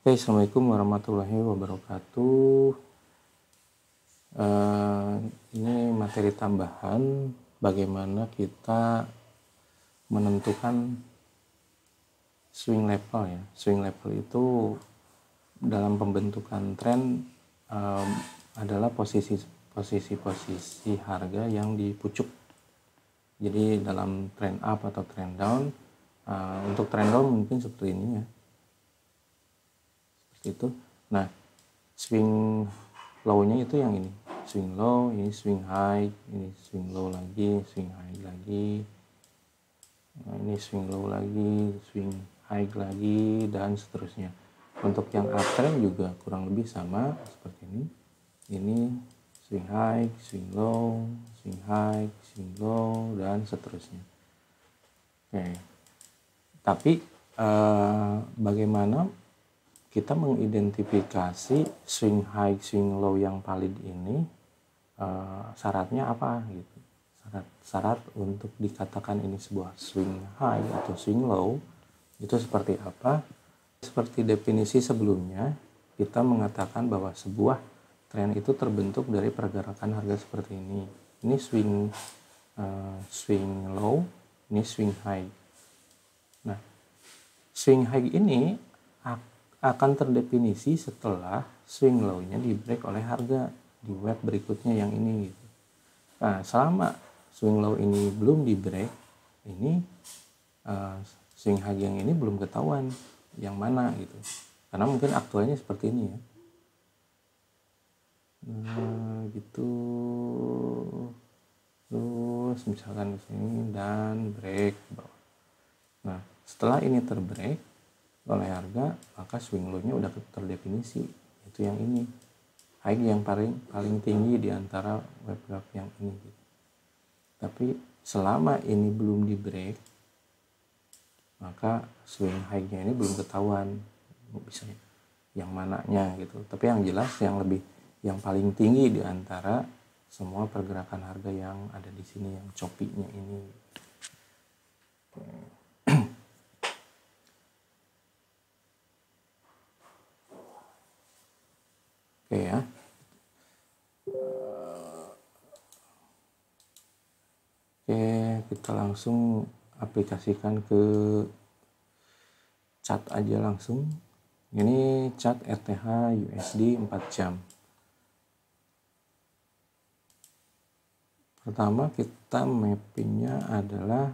Oke, Assalamualaikum warahmatullahi wabarakatuh. Uh, ini materi tambahan bagaimana kita menentukan swing level ya. Swing level itu dalam pembentukan tren um, adalah posisi posisi-posisi harga yang di pucuk. Jadi dalam trend up atau trend down, uh, untuk trend down mungkin seperti ini ya itu. Nah swing low-nya itu yang ini. Swing low ini swing high ini swing low lagi swing high lagi. Nah, ini swing low lagi swing high lagi dan seterusnya. Untuk yang uptrend juga kurang lebih sama seperti ini. Ini swing high swing low swing high swing low dan seterusnya. Oke. Tapi eh, bagaimana kita mengidentifikasi swing high, swing low yang valid ini uh, syaratnya apa gitu. Syarat syarat untuk dikatakan ini sebuah swing high atau swing low itu seperti apa? Seperti definisi sebelumnya, kita mengatakan bahwa sebuah tren itu terbentuk dari pergerakan harga seperti ini. Ini swing uh, swing low, ini swing high. Nah, swing high ini akan terdefinisi setelah swing low-nya di break oleh harga di web berikutnya yang ini gitu. Nah, selama swing low ini belum di break, ini uh, swing high yang ini belum ketahuan yang mana gitu. Karena mungkin aktualnya seperti ini ya. Nah, gitu. Terus misalkan di sini dan break Nah, setelah ini terbreak, oleh harga maka swing low-nya udah terdefinisi. Itu yang ini. High yang paling paling tinggi di antara web graph yang ini tapi selama ini belum di break maka swing high-nya ini belum ketahuan bisa yang mananya gitu. Tapi yang jelas yang lebih yang paling tinggi di antara semua pergerakan harga yang ada di sini yang copinya ini. Oke ya. Oke, kita langsung aplikasikan ke chat aja langsung. Ini chat RTH USD 4 jam. Pertama kita mappingnya adalah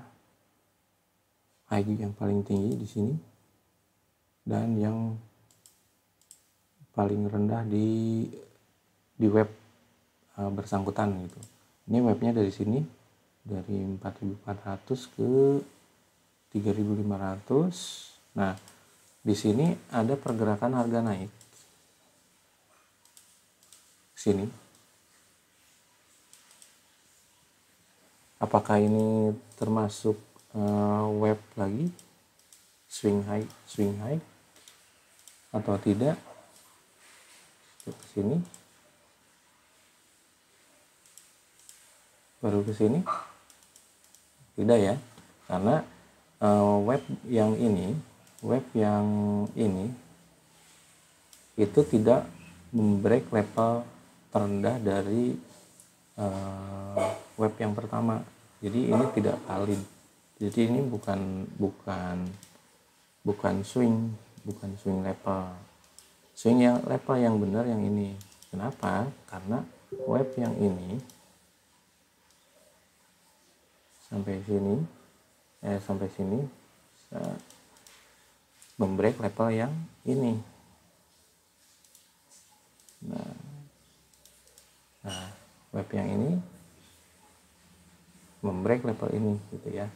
IG yang paling tinggi di sini dan yang paling rendah di di web uh, bersangkutan gitu. Ini webnya dari sini dari 4400 ke 3500. Nah, di sini ada pergerakan harga naik. Sini. Apakah ini termasuk uh, web lagi swing high, swing high atau tidak? Ke sini. Baru ke sini. Tidak ya karena uh, web yang ini web yang ini itu tidak membreak level terendah dari uh, web yang pertama. Jadi ini tidak valid. Jadi ini bukan bukan bukan swing bukan swing level swing yang level yang benar yang ini. Kenapa? Karena web yang ini sampai sini eh sampai sini membreak level yang ini. Nah, nah web yang ini membreak level ini gitu ya.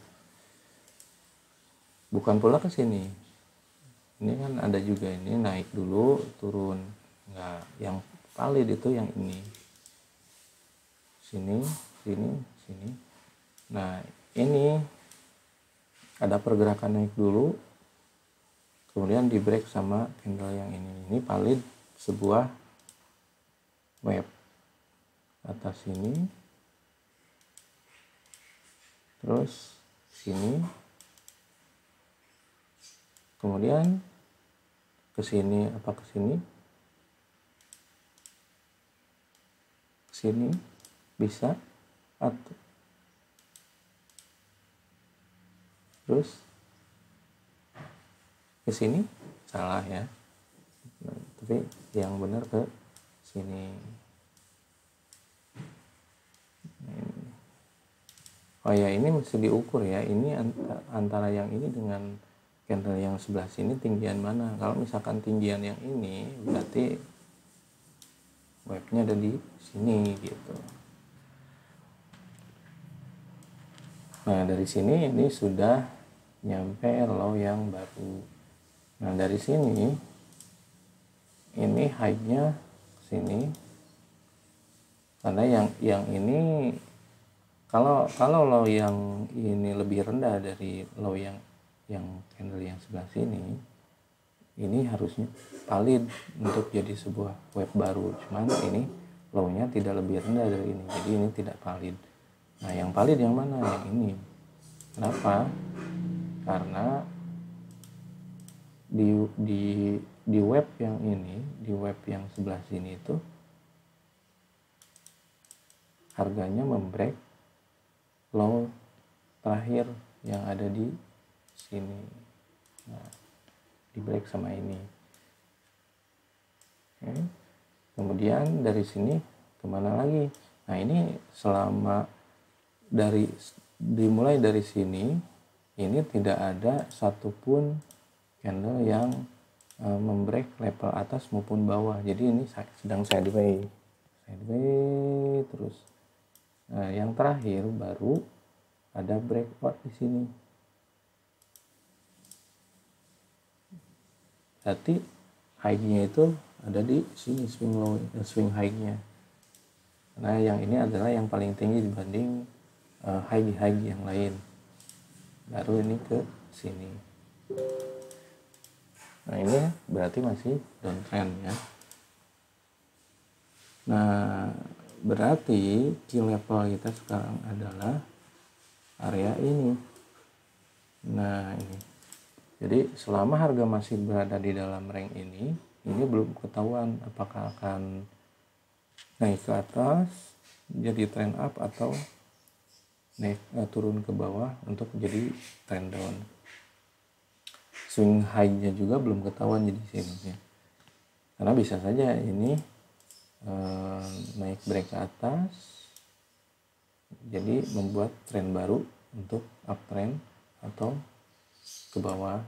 Bukan pula ke sini ini kan ada juga ini naik dulu turun. Enggak yang valid itu yang ini. Sini sini sini. Nah ini ada pergerakan naik dulu kemudian di break sama candle yang ini. Ini valid sebuah web. Atas sini. Terus sini. Kemudian ke sini apa ke sini ke sini bisa atau terus ke sini salah ya. Tapi yang benar ke sini. Oh ya ini mesti diukur ya. Ini antara yang ini dengan candle yang sebelah sini tinggian mana? Kalau misalkan tinggian yang ini berarti webnya ada di sini gitu. Nah dari sini ini sudah nyampe low yang baru. Nah dari sini ini high-nya sini. Karena yang yang ini kalau kalau low yang ini lebih rendah dari low yang yang candle yang sebelah sini ini harusnya valid untuk jadi sebuah web baru. Cuman ini low-nya tidak lebih rendah dari ini jadi ini tidak valid. Nah yang valid yang mana? Yang ini. Kenapa? Karena di di di web yang ini di web yang sebelah sini itu harganya membreak low terakhir yang ada di sini. Nah, di break sama ini. Oke. kemudian dari sini ke mana lagi? Nah ini selama dari dimulai dari sini ini tidak ada satupun candle yang uh, membreak level atas maupun bawah. Jadi ini sedang sideways. Sideways terus. Nah, yang terakhir baru ada breakout di sini. Berarti high-nya itu ada di sini swing low, eh, swing high-nya. Nah, yang ini adalah yang paling tinggi dibanding uh, high-high yang lain. Baru ini ke sini. Nah, ini berarti masih downtrend ya. Nah, berarti key level kita sekarang adalah area ini nah ini jadi selama harga masih berada di dalam rank ini ini belum ketahuan apakah akan naik ke atas jadi trend up atau naik uh, turun ke bawah untuk jadi trend down swing high nya juga belum ketahuan jadi sini ya. karena bisa saja ini Eh, naik break ke atas jadi membuat tren baru untuk uptrend atau ke bawah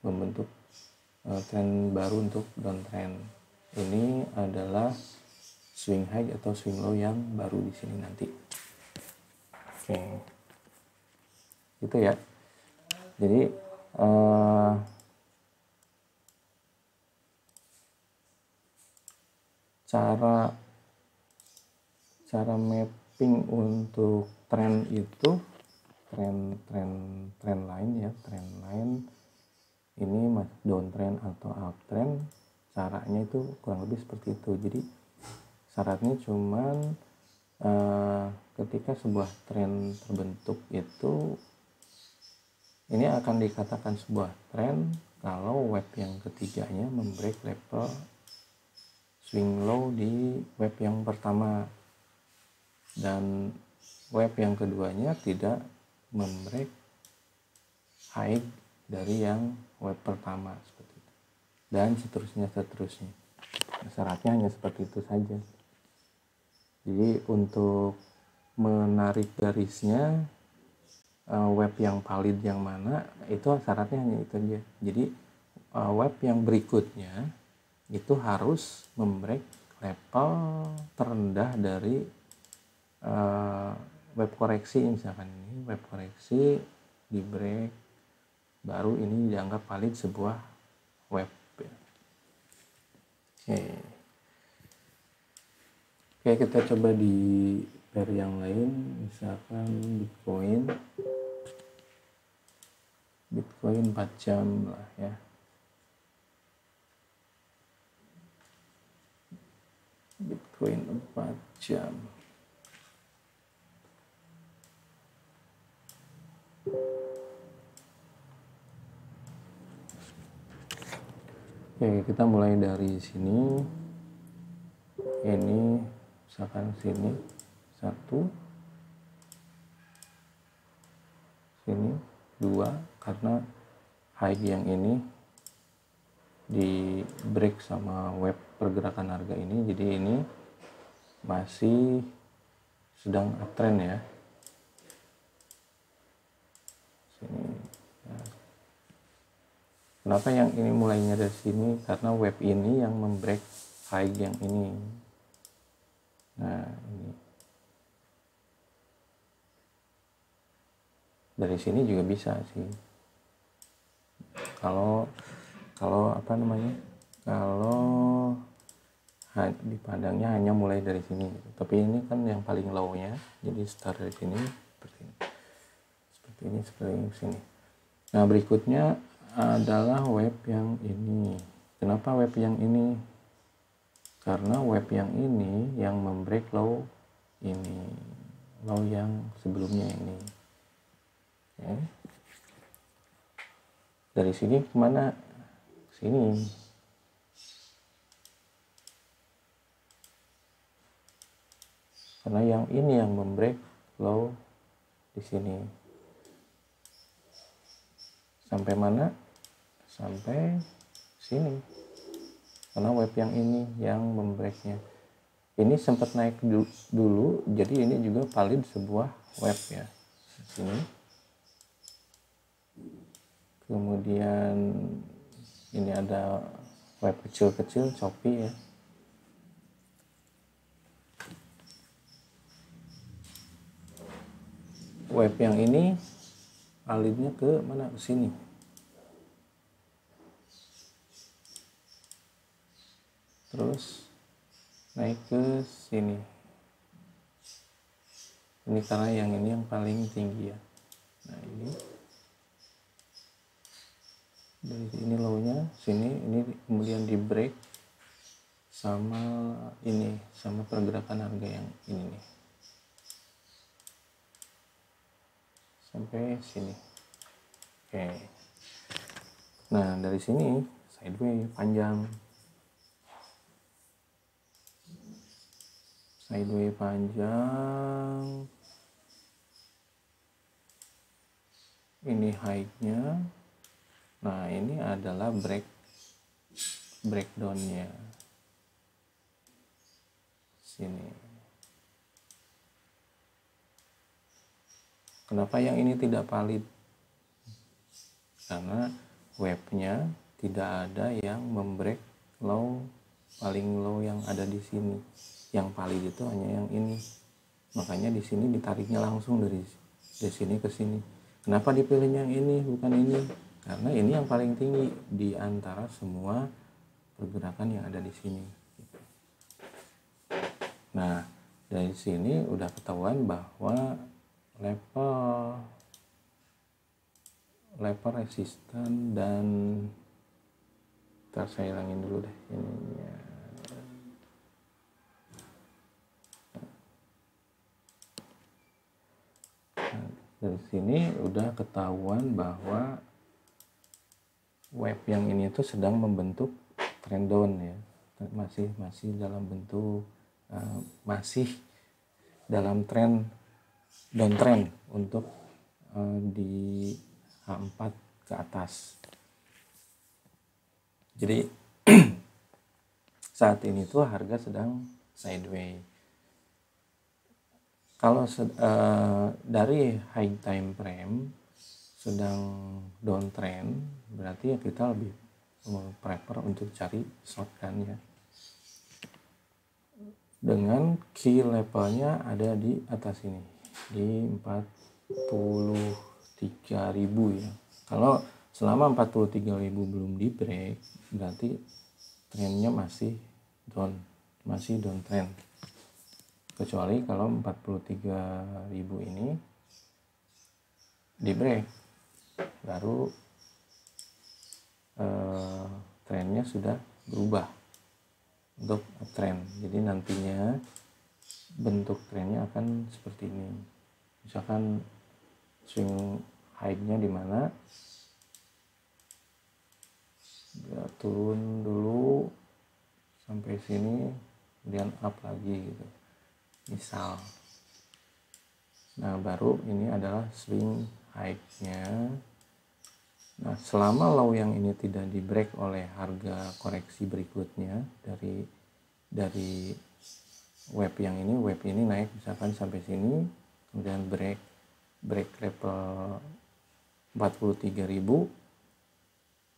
membentuk uh, tren baru untuk downtrend. Ini adalah swing high atau swing low yang baru di sini nanti. Oke. Okay. itu ya. Jadi uh, cara cara mapping untuk tren itu tren tren tren lain ya tren lain. Ini downtrend atau uptrend caranya itu kurang lebih seperti itu. Jadi syaratnya cuman uh, ketika sebuah tren terbentuk itu ini akan dikatakan sebuah tren kalau web yang ketiganya membreak level swing low di web yang pertama. Dan web yang keduanya tidak membreak high dari yang web pertama seperti itu. Dan seterusnya seterusnya. Syaratnya hanya seperti itu saja. Jadi untuk menarik garisnya eh, web yang valid yang mana itu syaratnya hanya itu aja. Jadi eh, web yang berikutnya itu harus membreak level terendah dari uh, web koreksi misalkan ini web koreksi di break baru ini dianggap valid sebuah web ya. oke. Kita coba di pair yang lain misalkan bitcoin. Bitcoin 4 jam lah ya. Bitcoin 4 jam Oke, kita mulai dari sini. Ini misalkan sini satu, sini dua, karena high yang ini di break sama web pergerakan harga ini, jadi ini masih sedang uptrend ya. Sini Kenapa yang ini mulainya dari sini? Karena web ini yang membreak high yang ini. Nah, ini. Dari sini juga bisa sih. Kalau kalau apa namanya? Kalau dipandangnya hanya mulai dari sini. Tapi ini kan yang paling low-nya. Jadi start dari sini seperti ini. Seperti ini, seperti ini, sini. Nah, berikutnya adalah web yang ini. Kenapa web yang ini? Karena web yang ini yang membreak low ini, low yang sebelumnya ini. Oke. Dari sini ke mana? Sini. Karena yang ini yang membreak low di sini. Sampai mana? Sampai sini. Karena web yang ini yang membreaknya ini sempat naik dulu jadi ini juga valid sebuah web ya. Sini. Kemudian ini ada web kecil-kecil Shopee ya. Web yang ini validnya ke mana? Ke sini terus naik ke sini. Ini karena yang ini yang paling tinggi ya. Nah ini. Dari sini low nya sini ini kemudian di break sama ini sama pergerakan harga yang ini nih. Sampai sini. Oke. Nah dari sini sideways panjang sideway panjang. Ini height-nya. Nah ini adalah break breakdown-nya. Sini. Kenapa yang ini tidak valid? Karena webnya tidak ada yang membreak low paling low yang ada di sini yang valid itu hanya yang ini. Makanya di sini ditariknya langsung dari dari sini ke sini. Kenapa dipilihnya yang ini bukan ini? Karena ini yang paling tinggi di antara semua pergerakan yang ada di sini. Nah dari sini udah ketahuan bahwa level level resisten dan ntar saya hilangin dulu deh ininya dari sini udah ketahuan bahwa web yang ini tuh sedang membentuk trend down ya. Masih masih dalam bentuk uh, masih dalam tren downtrend untuk uh, di H4 ke atas. Jadi saat ini tuh harga sedang sideways kalau uh, dari high time frame sedang downtrend berarti ya kita lebih prefer untuk cari short kan ya. Dengan key levelnya ada di atas ini di 43.000 ya. Kalau selama 43.000 belum di break berarti trennya masih down masih downtrend kecuali kalau 43.000 ini di break. Baru eh, trennya sudah berubah untuk trend jadi nantinya bentuk trennya akan seperti ini. Misalkan swing high-nya di mana? Dia turun dulu sampai sini kemudian up lagi gitu misal. Nah baru ini adalah swing high-nya nah selama low yang ini tidak di break oleh harga koreksi berikutnya dari dari web yang ini web ini naik misalkan sampai sini kemudian break break level 43.000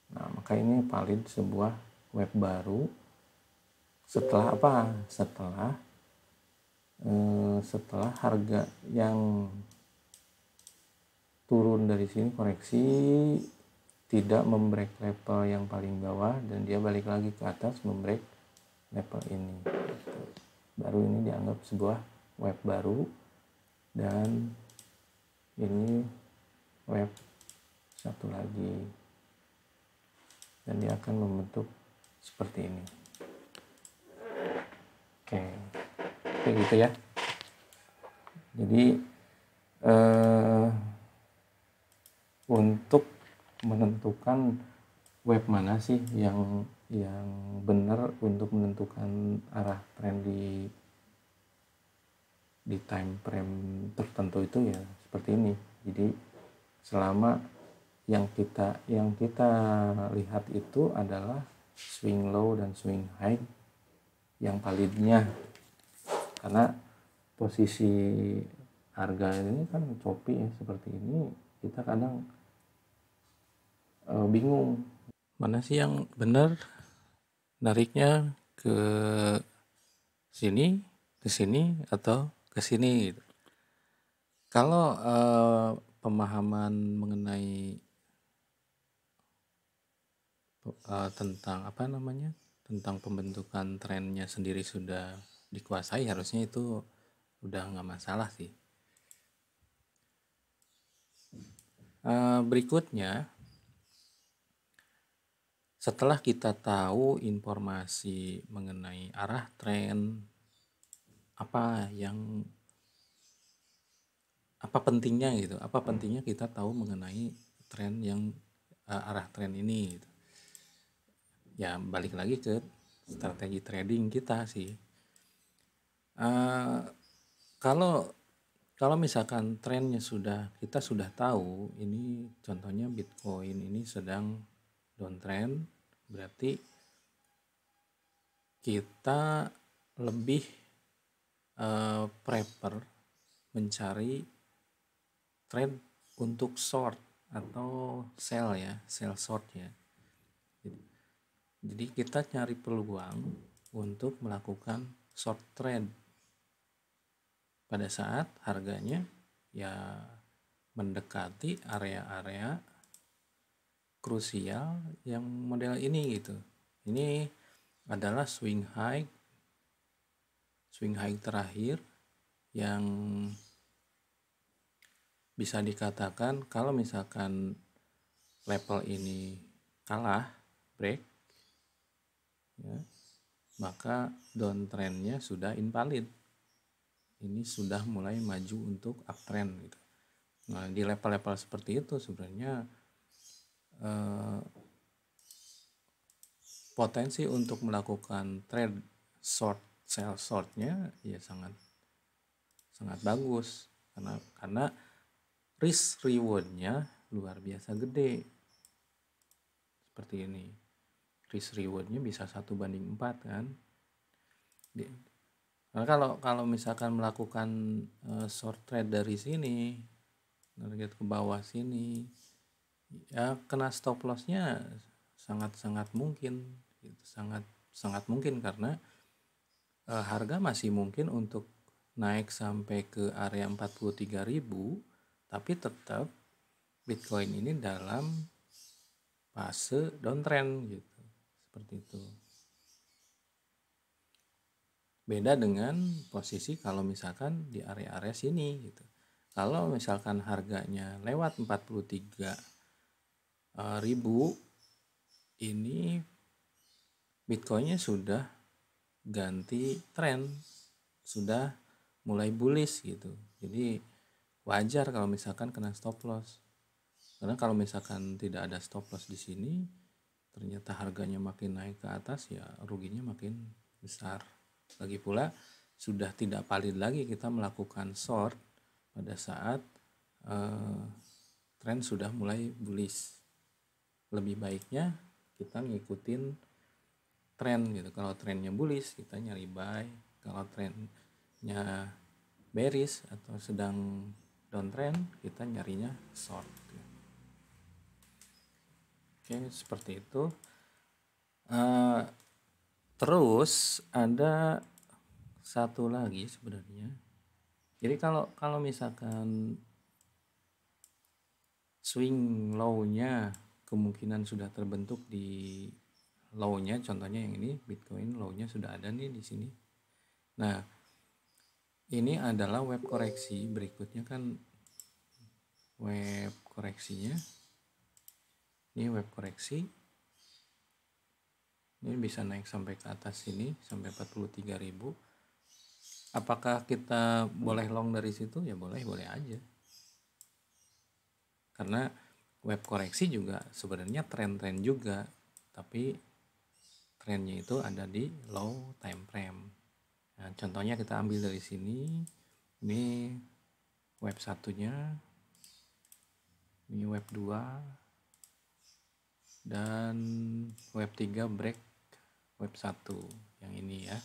Nah, maka ini valid sebuah web baru. Setelah apa? Setelah setelah harga yang turun dari sini koreksi tidak membreak level yang paling bawah dan dia balik lagi ke atas membreak level ini. Baru ini dianggap sebuah web baru dan ini web satu lagi. Dan dia akan membentuk seperti ini. Oke oke gitu ya. Jadi eh, untuk menentukan web mana sih yang yang benar untuk menentukan arah tren di di time frame tertentu itu ya seperti ini. Jadi selama yang kita yang kita lihat itu adalah swing low dan swing high yang validnya karena posisi harga ini kan copi ya seperti ini kita kadang e, bingung mana sih yang benar nariknya ke sini ke sini atau ke sini gitu. kalau e, pemahaman mengenai uh, tentang apa namanya tentang pembentukan trennya sendiri sudah dikuasai harusnya itu udah nggak masalah sih. Uh, berikutnya setelah kita tahu informasi mengenai arah tren apa yang apa pentingnya gitu apa pentingnya kita tahu mengenai tren yang uh, arah tren ini gitu. Ya balik lagi ke strategi trading kita sih uh, kalau kalau misalkan trennya sudah kita sudah tahu ini contohnya Bitcoin ini sedang downtrend berarti kita lebih uh, prefer mencari trend untuk short atau sell ya sell short ya. Jadi kita cari peluang untuk melakukan short trade pada saat harganya ya mendekati area-area krusial yang model ini gitu. Ini adalah swing high swing high terakhir yang bisa dikatakan kalau misalkan level ini kalah break ya, maka downtrendnya sudah invalid ini sudah mulai maju untuk uptrend gitu. Nah di level-level seperti itu sebenarnya eh, potensi untuk melakukan trade short sell shortnya ya sangat sangat bagus. Karena karena risk rewardnya luar biasa gede. Seperti ini risk rewardnya bisa satu banding empat kan nah, kalau kalau misalkan melakukan uh, short trade dari sini target ke bawah sini ya kena stop lossnya sangat sangat mungkin gitu. sangat sangat mungkin karena uh, harga masih mungkin untuk naik sampai ke area 43.000 tapi tetap Bitcoin ini dalam fase downtrend gitu seperti itu beda dengan posisi kalau misalkan di area-area sini gitu. Kalau misalkan harganya lewat 43 eh, ribu ini bitcoinnya sudah ganti tren sudah mulai bullish gitu. Jadi wajar kalau misalkan kena stop loss. Karena kalau misalkan tidak ada stop loss di sini ternyata harganya makin naik ke atas ya ruginya makin besar lagi pula sudah tidak valid lagi kita melakukan short pada saat uh, tren sudah mulai bullish. Lebih baiknya kita ngikutin tren gitu. Kalau trennya bullish kita nyari buy. Kalau trennya bearish atau sedang downtrend kita nyarinya short oke seperti itu. Uh, terus ada satu lagi sebenarnya jadi kalau kalau misalkan swing low-nya kemungkinan sudah terbentuk di low-nya contohnya yang ini Bitcoin low-nya sudah ada nih di sini. Nah, ini adalah web koreksi berikutnya kan web koreksinya. Ini web koreksi. Ini bisa naik sampai ke atas sini sampai 43.000 apakah kita boleh long dari situ? Ya boleh boleh aja. Karena web koreksi juga sebenarnya tren-tren juga tapi trennya itu ada di low time frame. Nah, contohnya kita ambil dari sini ini web satunya ini web 2 dan web 3 break web 1 yang ini ya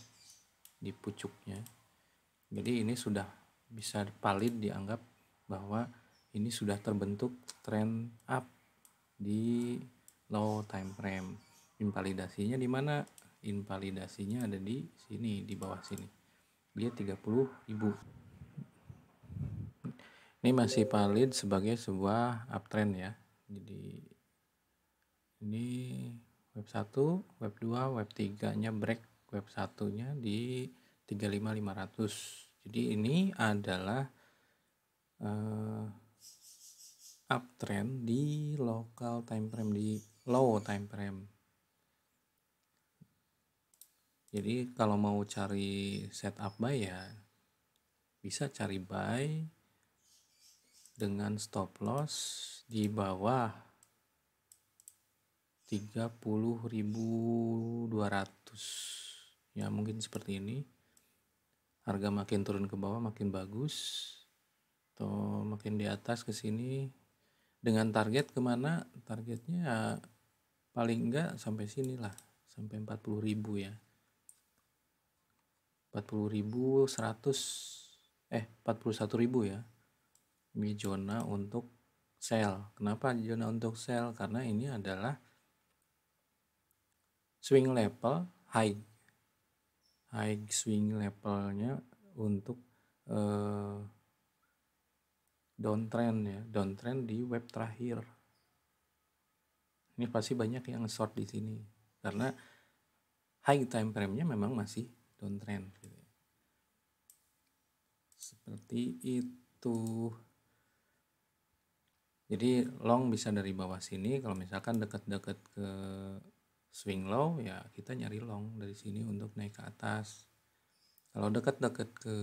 di pucuknya jadi ini sudah bisa valid dianggap bahwa ini sudah terbentuk trend up di low time frame. Invalidasinya di mana? Invalidasinya ada di sini, di bawah sini. Dia 30.000. Ini masih valid sebagai sebuah uptrend ya. Jadi ini web 1, web 2, web 3-nya break web 1-nya di 35500 jadi ini adalah uh, uptrend di local time frame di low time frame. Jadi kalau mau cari setup buy ya bisa cari buy dengan stop loss di bawah 30.200 ya mungkin seperti ini. Harga makin turun ke bawah makin bagus. Atau makin di atas ke sini. Dengan target ke mana? Targetnya ya, paling enggak sampai sini lah. Sampai 40 ribu ya. 40 ribu 100 eh 41 ribu ya. Ini zona untuk sell kenapa zona untuk sell karena ini adalah swing level high high swing levelnya untuk uh, downtrend ya downtrend di web terakhir ini pasti banyak yang short di sini karena high time frame-nya memang masih downtrend gitu. Ya. seperti itu jadi long bisa dari bawah sini kalau misalkan dekat-dekat ke swing low ya kita nyari long dari sini untuk naik ke atas. Kalau dekat-dekat ke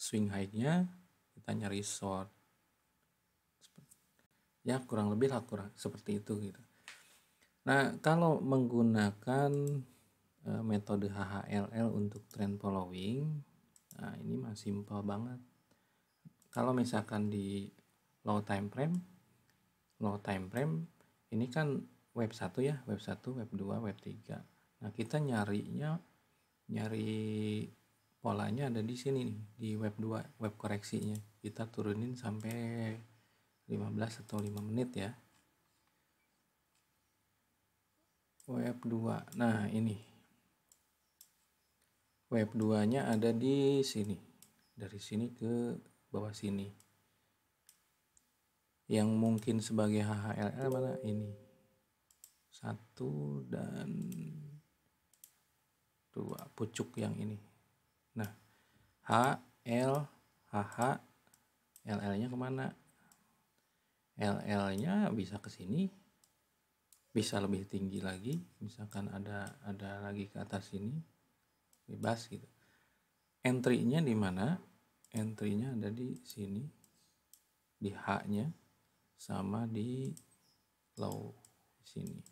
swing high-nya kita nyari short. Ya kurang lebih lah kurang seperti itu gitu. Nah kalau menggunakan uh, metode HHLL untuk trend following nah ini masih simpel banget. Kalau misalkan di low time frame low time frame ini kan web 1 ya, web 1, web 2, web 3. Nah, kita nyarinya nyari polanya ada di sini nih, di web 2, web koreksinya. Kita turunin sampai 15 atau 5 menit ya. Web 2. Nah, ini. Web 2-nya ada di sini. Dari sini ke bawah sini. Yang mungkin sebagai HHLL mana ini satu dan dua pucuk yang ini. Nah H L H H L L nya ke mana? L L nya bisa ke sini bisa lebih tinggi lagi. Misalkan ada ada lagi ke atas sini bebas gitu. Entry nya di mana? Entry nya ada di sini di H nya sama di low sini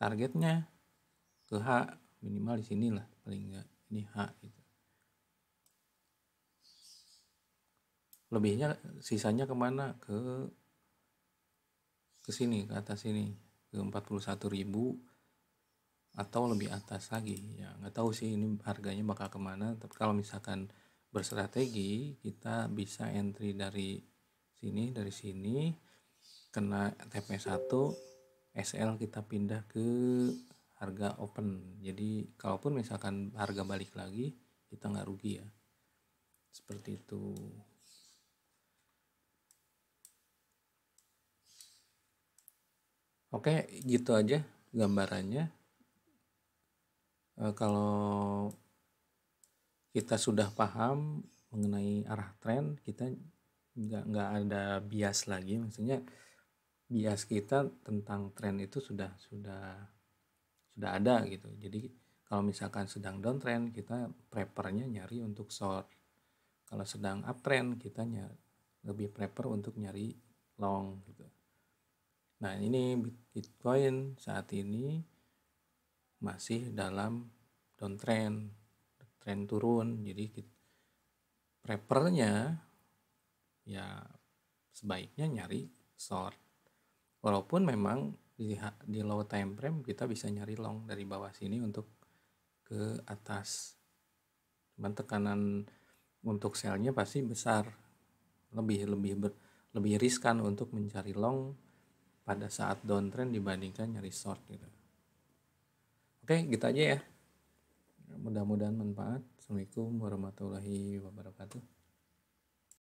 targetnya ke H minimal di sini lah paling enggak ini H gitu. Lebihnya sisanya ke mana? Ke ke sini ke atas sini ke 41.000 atau lebih atas lagi. Ya nggak tahu sih ini harganya bakal ke mana tapi kalau misalkan berstrategi kita bisa entry dari sini dari sini kena TP1 SL kita pindah ke harga open. Jadi kalaupun misalkan harga balik lagi kita nggak rugi ya. Seperti itu. Oke gitu aja gambarannya. E, kalau kita sudah paham mengenai arah tren kita nggak nggak ada bias lagi. Maksudnya bias kita tentang tren itu sudah sudah sudah ada gitu. Jadi kalau misalkan sedang downtrend kita prefernya nyari untuk short. Kalau sedang uptrend kita nyari, lebih prefer untuk nyari long gitu. Nah ini bitcoin saat ini masih dalam downtrend tren turun. Jadi prefernya ya sebaiknya nyari short walaupun memang di, di low time frame kita bisa nyari long dari bawah sini untuk ke atas. Cuman tekanan untuk selnya pasti besar. Lebih lebih ber, lebih riskan untuk mencari long pada saat downtrend dibandingkan nyari short gitu. Oke gitu aja ya. Mudah-mudahan manfaat. Assalamualaikum warahmatullahi wabarakatuh